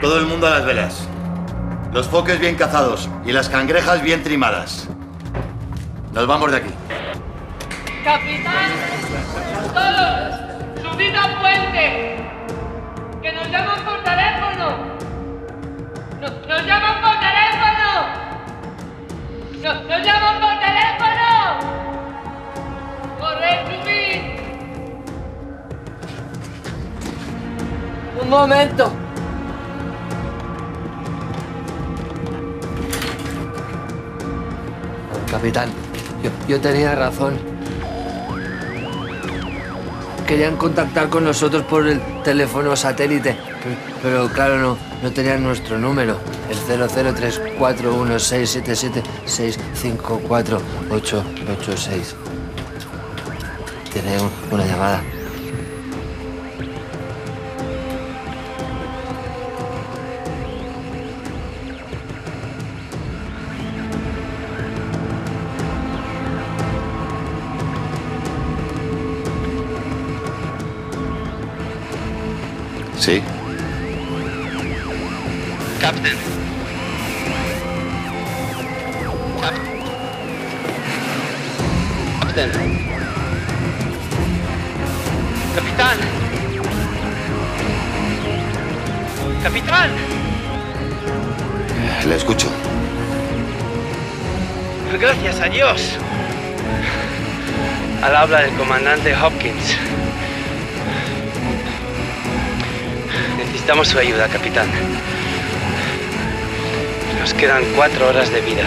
Todo el mundo a las velas. Los foques bien cazados y las cangrejas bien trimadas. Nos vamos de aquí. Capitán, todos, subid al puente. Que nos llaman por teléfono. Nos, nos llaman por teléfono. Nos, nos llaman por teléfono. Corred, subid. Un momento. Capitán, yo, tenía razón. Querían contactar con nosotros por el teléfono satélite, pero, claro, no, no tenían nuestro número. El 003416776548886. Tiene un- una llamada. Sí. Captain. Captain. Capitán. Capitán. Le escucho. Gracias a Dios. Al habla del comandante Hopkins. Necesitamos su ayuda, capitán. Nos quedan cuatro horas de vida.